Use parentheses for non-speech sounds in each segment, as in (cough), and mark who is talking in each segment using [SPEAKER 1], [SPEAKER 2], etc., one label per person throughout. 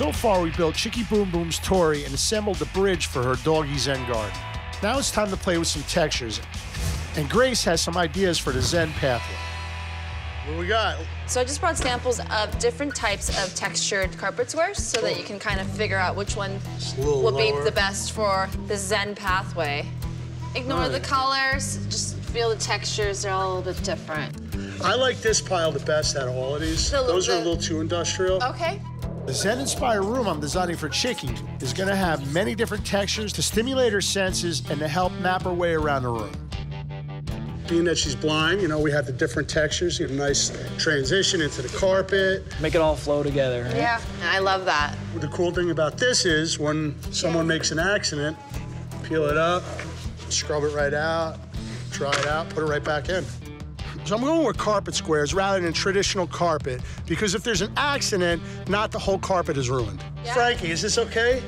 [SPEAKER 1] So far, we built Chicky Boom Boom's torii and assembled the bridge for her doggy Zen garden. Now it's time to play with some textures. And Grace has some ideas for the Zen pathway. What we got?
[SPEAKER 2] So I just brought samples of different types of textured carpet squares so that you can kind of figure out which one will
[SPEAKER 1] lower.
[SPEAKER 2] be the best for the Zen pathway. Ignore the colors, just feel the textures, they're all a little bit different.
[SPEAKER 1] I like this pile the best out of all of these.
[SPEAKER 2] The little
[SPEAKER 1] Those are a little too industrial.
[SPEAKER 2] Okay.
[SPEAKER 1] The Zen inspired room I'm designing for Chicky is going to have many different textures to stimulate her senses and to help map her way around the room. Being that she's blind, you know, we have the different textures, you have a nice transition into the carpet.
[SPEAKER 3] Make it all flow together. right?
[SPEAKER 2] Yeah, I love that.
[SPEAKER 1] The cool thing about this is when someone makes an accident, peel it up, scrub it right out, dry it out, put it right back in. So I'm going with carpet squares rather than traditional carpet because if there's an accident, not the whole carpet is ruined.
[SPEAKER 2] Yeah.
[SPEAKER 1] Frankie, is this okay?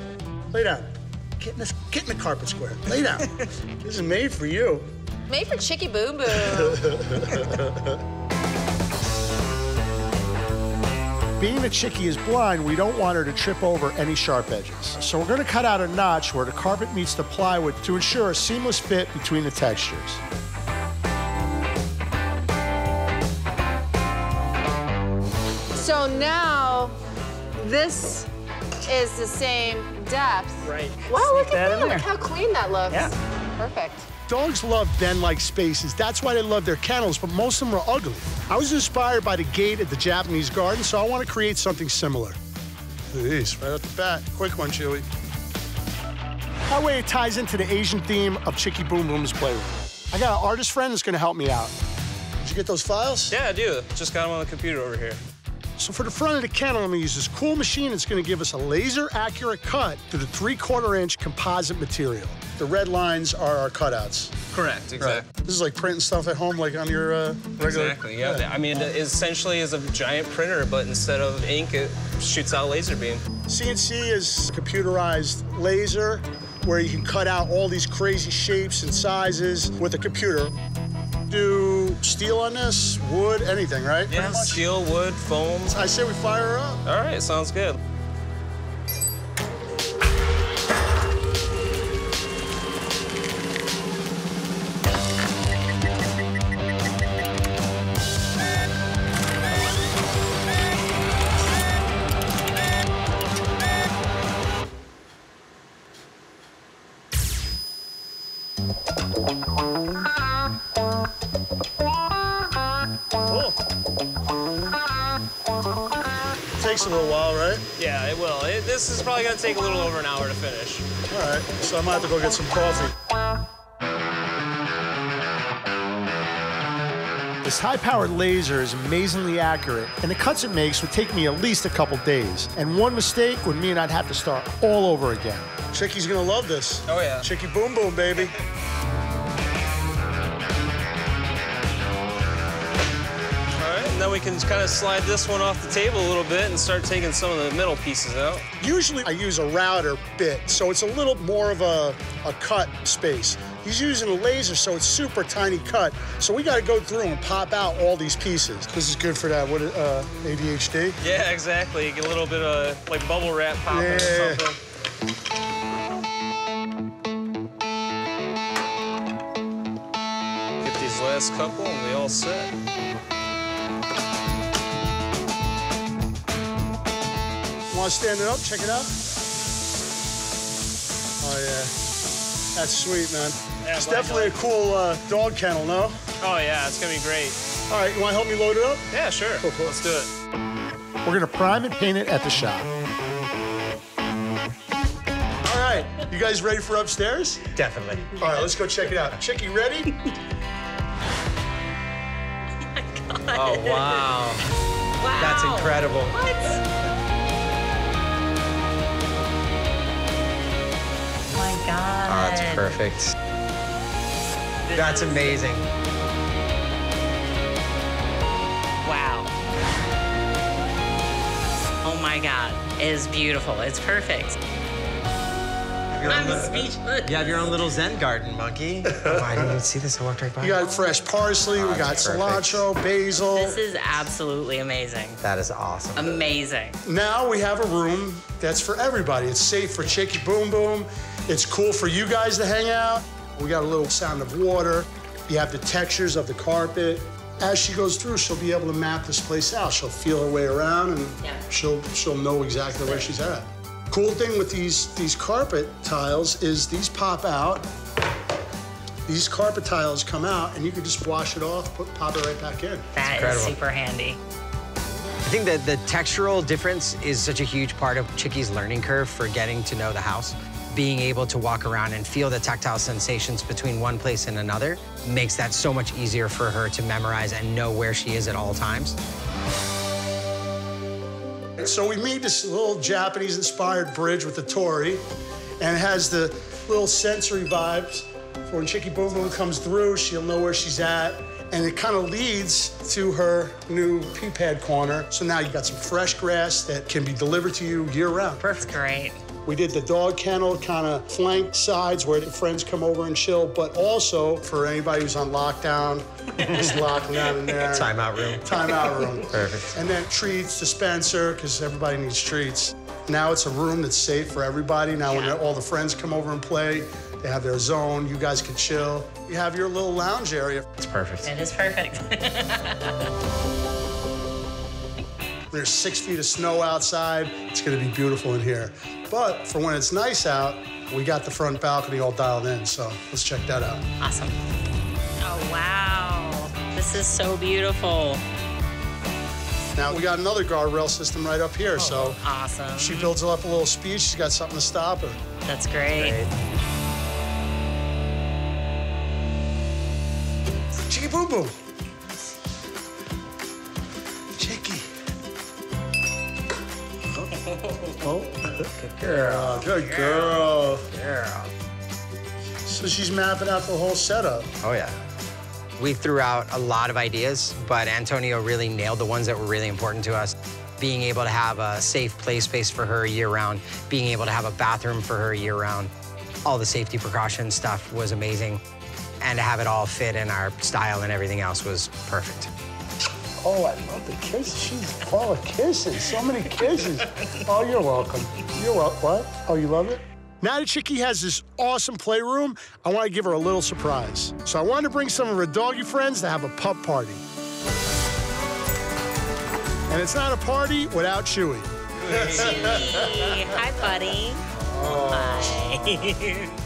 [SPEAKER 1] Lay down. Get in, this, get in the carpet square. Lay down. (laughs) this is made for you.
[SPEAKER 2] Made for Chicky Boom Boom. (laughs)
[SPEAKER 1] Being that Chicky is blind, we don't want her to trip over any sharp edges. So we're gonna cut out a notch where the carpet meets the plywood to ensure a seamless fit between the textures.
[SPEAKER 2] So now this is the same depth.
[SPEAKER 3] Right.
[SPEAKER 2] Wow, look at
[SPEAKER 3] that
[SPEAKER 2] that. Look how clean that looks.
[SPEAKER 3] Yeah.
[SPEAKER 2] Perfect.
[SPEAKER 1] Dogs love den-like spaces. That's why they love their kennels, but most of them are ugly. I was inspired by the gate at the Japanese garden, so I want to create something similar. Look these, right off the bat. Quick one, Chewy. That way it ties into the Asian theme of Chicky Boom Boom's playroom. I got an artist friend that's going to help me out. Did you get those files?
[SPEAKER 4] Yeah, I do. Just got them on the computer over here.
[SPEAKER 1] So for the front of the kennel, I'm gonna use this cool machine that's gonna give us a laser accurate cut to the three quarter inch composite material. The red lines are our cutouts.
[SPEAKER 4] Correct, exactly.
[SPEAKER 1] This is like printing stuff at home, like on your uh, regular.
[SPEAKER 4] Exactly, yeah. I mean, it essentially is a giant printer, but instead of ink, it shoots out a laser beam.
[SPEAKER 1] CNC is computerized laser where you can cut out all these crazy shapes and sizes with a computer. Do steel on this, wood, anything, right?
[SPEAKER 4] Yeah, steel, wood, foam.
[SPEAKER 1] I say we fire her up.
[SPEAKER 4] All right, sounds good.
[SPEAKER 1] Cool. Takes a little while, right?
[SPEAKER 4] Yeah, it will. It, this is probably gonna take a little over an hour to finish.
[SPEAKER 1] All right, so I might have to go get some coffee. This high-powered laser is amazingly accurate, and the cuts it makes would take me at least a couple days. And one mistake would mean me and I'd have to start all over again. Chicky's gonna love this.
[SPEAKER 4] Oh, yeah.
[SPEAKER 1] Chicky boom boom, baby.
[SPEAKER 4] Can kind of slide this one off the table a little bit and start taking some of the middle pieces out.
[SPEAKER 1] Usually I use a router bit, so it's a little more of a, a cut space. He's using a laser, so it's super tiny cut. So we gotta go through and pop out all these pieces. This is good for that, what, uh, ADHD?
[SPEAKER 4] Yeah, exactly. Get a little bit of like bubble wrap popping
[SPEAKER 1] Yeah.
[SPEAKER 4] or something. Get these last couple and we all set.
[SPEAKER 1] Want to stand it up? Check it out. Oh yeah, that's sweet, man.
[SPEAKER 4] Yeah,
[SPEAKER 1] it's
[SPEAKER 4] but I
[SPEAKER 1] definitely a cool uh, dog kennel, no?
[SPEAKER 4] Oh yeah, it's gonna be great.
[SPEAKER 1] All right, you want to help me load it up?
[SPEAKER 4] Yeah, sure.
[SPEAKER 1] Cool, cool.
[SPEAKER 4] Let's do it.
[SPEAKER 1] We're gonna prime and paint it at the shop. All right, you guys ready for upstairs?
[SPEAKER 5] Definitely.
[SPEAKER 1] All right, let's go check it out. Chicky, ready? (laughs)
[SPEAKER 5] oh, Oh, wow.
[SPEAKER 2] Wow.
[SPEAKER 5] That's incredible.
[SPEAKER 2] What?
[SPEAKER 6] God.
[SPEAKER 5] Oh, that's perfect. That's amazing.
[SPEAKER 6] Wow. Oh my God. It is beautiful. It's perfect. I'm
[SPEAKER 5] little,
[SPEAKER 6] speechless.
[SPEAKER 5] you have your own little Zen garden, monkey. (laughs) Oh, I didn't even see this. I walked right by.
[SPEAKER 1] You got fresh parsley, oh, we got
[SPEAKER 5] that's perfect.
[SPEAKER 1] cilantro, basil.
[SPEAKER 6] This is absolutely amazing.
[SPEAKER 5] that is awesome.
[SPEAKER 6] Amazing.
[SPEAKER 1] Now we have a room that's for everybody. It's safe for Chicky Boom Boom. It's cool for you guys to hang out. We got a little sound of water. You have the textures of the carpet. As she goes through, she'll be able to map this place out. She'll feel her way around and
[SPEAKER 6] Yeah.
[SPEAKER 1] she'll she'll know exactly where she's at. Cool thing with these these carpet tiles is these pop out. These carpet tiles come out and you can just wash it off, put pop it right back in.
[SPEAKER 6] That is super handy.
[SPEAKER 5] I think that the textural difference is such a huge part of Chicky's learning curve for getting to know the house. Being able to walk around and feel the tactile sensations between one place and another makes that so much easier for her to memorize and know where she is at all times.
[SPEAKER 1] So we made this little Japanese-inspired bridge with the torii, and it has the little sensory vibes. For when Chicky Boom Boom comes through, she'll know where she's at, and it kind of leads to her new pee pad corner. So now you've got some fresh grass that can be delivered to you year-round.
[SPEAKER 6] That's great.
[SPEAKER 1] We did the dog kennel kind of flank sides where the friends come over and chill, but also for anybody who's on lockdown, just locking down in there.
[SPEAKER 5] Timeout room.
[SPEAKER 1] Timeout room.
[SPEAKER 5] Perfect.
[SPEAKER 1] And then treats, dispenser, because everybody needs treats. Now it's a room that's safe for everybody. Now when all the friends come over and play, they have their zone. You guys can chill. You have your little lounge area.
[SPEAKER 5] It's perfect.
[SPEAKER 6] It is perfect. (laughs)
[SPEAKER 1] There's six feet of snow outside. It's gonna be beautiful in here. But for when it's nice out, we got the front balcony all dialed in. So let's check that out.
[SPEAKER 6] awesome. Oh, wow. This is so beautiful.
[SPEAKER 1] Now we got another guardrail system right up here. So oh,
[SPEAKER 6] Awesome.
[SPEAKER 1] she builds up a little speed. She's got something to stop her.
[SPEAKER 6] That's great.
[SPEAKER 5] Great.
[SPEAKER 1] Chicky Boom Boom. (laughs) Oh,
[SPEAKER 5] Good girl.
[SPEAKER 1] good girl.
[SPEAKER 5] Girl.
[SPEAKER 1] So she's mapping out the whole setup.
[SPEAKER 5] Oh, yeah. We threw out a lot of ideas, but Antonio really nailed the ones that were really important to us. Being able to have a safe play space for her year round, being able to have a bathroom for her year round, all the safety precaution stuff was amazing. And to have it all fit in our style and everything else was perfect.
[SPEAKER 1] Oh, I love the kisses. She's full of kisses. So many kisses. Oh, you're welcome. You're welcome. What? Oh, you love it? Now that Chicky has this awesome playroom, I want to give her a little surprise. So I wanted to bring some of her doggy friends to have a pup party. And it's not a party without Chewy.
[SPEAKER 6] Chewy. Hi, buddy. Hi. (laughs)